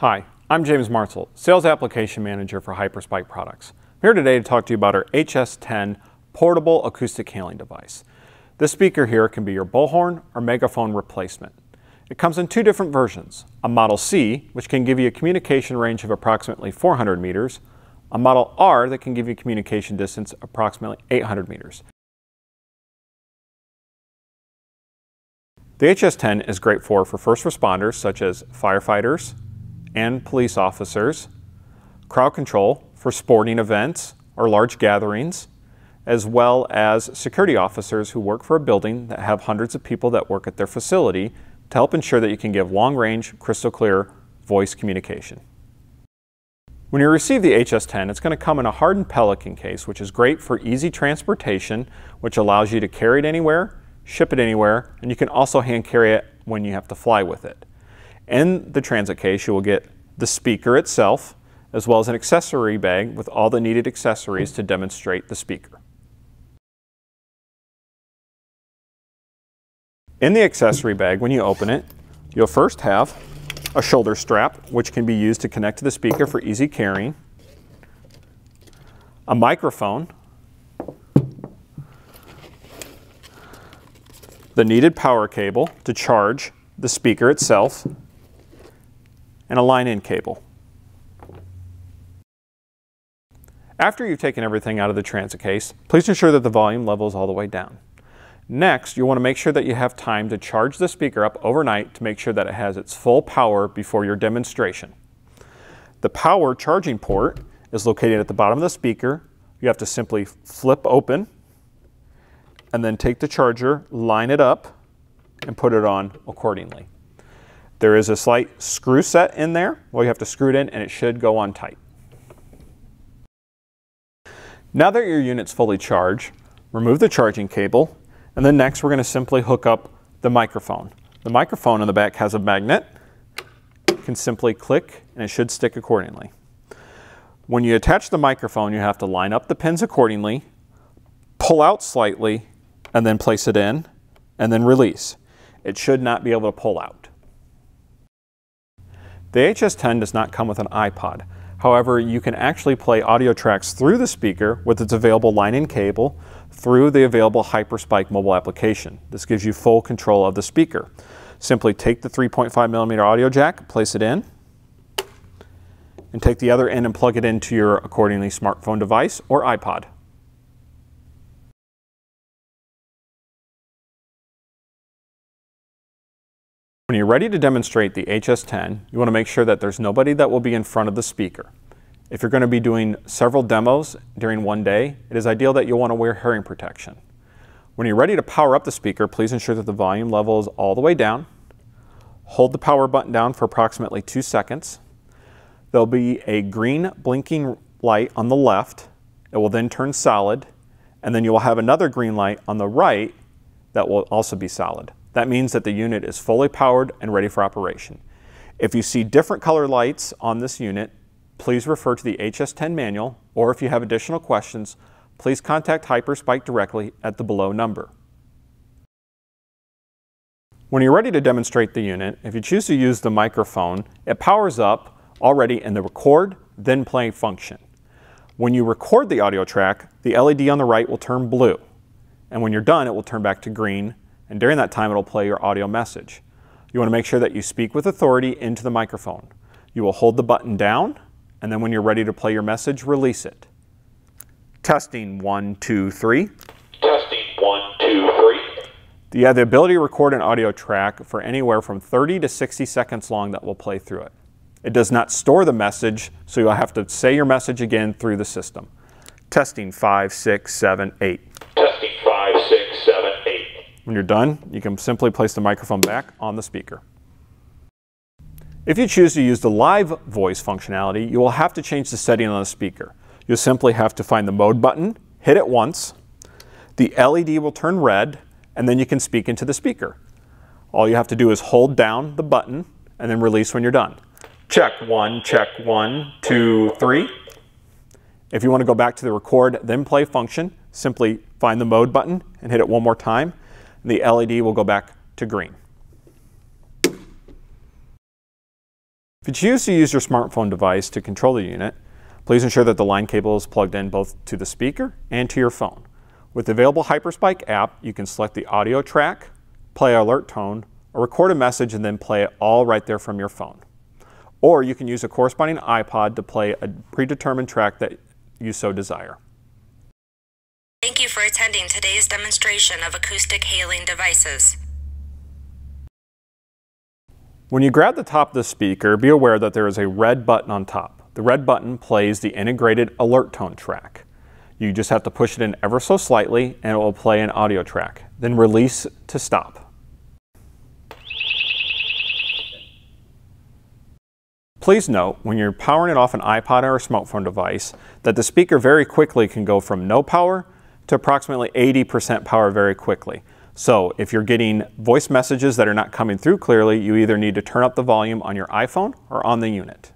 Hi, I'm James Martzel, Sales Application Manager for HyperSpike Products. I'm here today to talk to you about our HS10 portable acoustic hailing device. This speaker here can be your bullhorn or megaphone replacement. It comes in two different versions, a Model C, which can give you a communication range of approximately 400 meters, a Model R that can give you communication distance approximately 800 meters. The HS10 is great for, for first responders such as firefighters, and police officers, crowd control for sporting events or large gatherings, as well as security officers who work for a building that have hundreds of people that work at their facility to help ensure that you can give long range, crystal clear voice communication. When you receive the HS10, it's going to come in a hardened Pelican case, which is great for easy transportation, which allows you to carry it anywhere, ship it anywhere, and you can also hand carry it when you have to fly with it. In the transit case, you will get the speaker itself, as well as an accessory bag with all the needed accessories to demonstrate the speaker. In the accessory bag, when you open it, you'll first have a shoulder strap, which can be used to connect to the speaker for easy carrying, a microphone, the needed power cable to charge the speaker itself, and a line-in cable. After you've taken everything out of the transit case, please ensure that the volume level is all the way down. Next, you'll want to make sure that you have time to charge the speaker up overnight to make sure that it has its full power before your demonstration. The power charging port is located at the bottom of the speaker. You have to simply flip open and then take the charger, line it up, and put it on accordingly. There is a slight screw set in there. Well, you have to screw it in and it should go on tight. Now that your unit's fully charged, remove the charging cable, and then next we're going to simply hook up the microphone. The microphone in the back has a magnet. You can simply click and it should stick accordingly. When you attach the microphone, you have to line up the pins accordingly, pull out slightly, and then place it in, and then release. It should not be able to pull out. The HS10 does not come with an iPod. However, you can actually play audio tracks through the speaker with its available line-in cable through the available HyperSpike mobile application. This gives you full control of the speaker. Simply take the 3.5 millimeter audio jack, place it in, and take the other end and plug it into your accordingly smartphone device or iPod. When you're ready to demonstrate the HS10, you want to make sure that there's nobody that will be in front of the speaker. If you're going to be doing several demos during one day, it is ideal that you'll want to wear hearing protection. When you're ready to power up the speaker, please ensure that the volume level is all the way down. Hold the power button down for approximately two seconds. There'll be a green blinking light on the left. It will then turn solid, and then you will have another green light on the right that will also be solid. That means that the unit is fully powered and ready for operation. If you see different color lights on this unit, please refer to the HS10 manual, or if you have additional questions, please contact HyperSpike directly at the below number. When you're ready to demonstrate the unit, if you choose to use the microphone, it powers up already in the record, then play function. When you record the audio track, the LED on the right will turn blue. And when you're done, it will turn back to green and during that time it'll play your audio message. You want to make sure that you speak with authority into the microphone. You will hold the button down, and then when you're ready to play your message, release it. Testing one, two, three. Testing one, two, three. You have the ability to record an audio track for anywhere from 30 to 60 seconds long that will play through it. It does not store the message, so you'll have to say your message again through the system. Testing five, six, seven, eight. Testing five, six, seven, eight. When you're done, you can simply place the microphone back on the speaker. If you choose to use the live voice functionality, you will have to change the setting on the speaker. You'll simply have to find the mode button, hit it once, the LED will turn red, and then you can speak into the speaker. All you have to do is hold down the button and then release when you're done. Check one, check one, two, three. If you want to go back to the record, then play function, simply find the mode button and hit it one more time the LED will go back to green. If you choose to use your smartphone device to control the unit, please ensure that the line cable is plugged in both to the speaker and to your phone. With the available HyperSpike app, you can select the audio track, play alert tone, or record a message and then play it all right there from your phone. Or you can use a corresponding iPod to play a predetermined track that you so desire. For attending today's demonstration of acoustic hailing devices. When you grab the top of the speaker, be aware that there is a red button on top. The red button plays the integrated alert tone track. You just have to push it in ever so slightly and it will play an audio track. Then release to stop. Please note, when you're powering it off an iPod or a smartphone device, that the speaker very quickly can go from no power to approximately 80% power very quickly. So if you're getting voice messages that are not coming through clearly, you either need to turn up the volume on your iPhone or on the unit.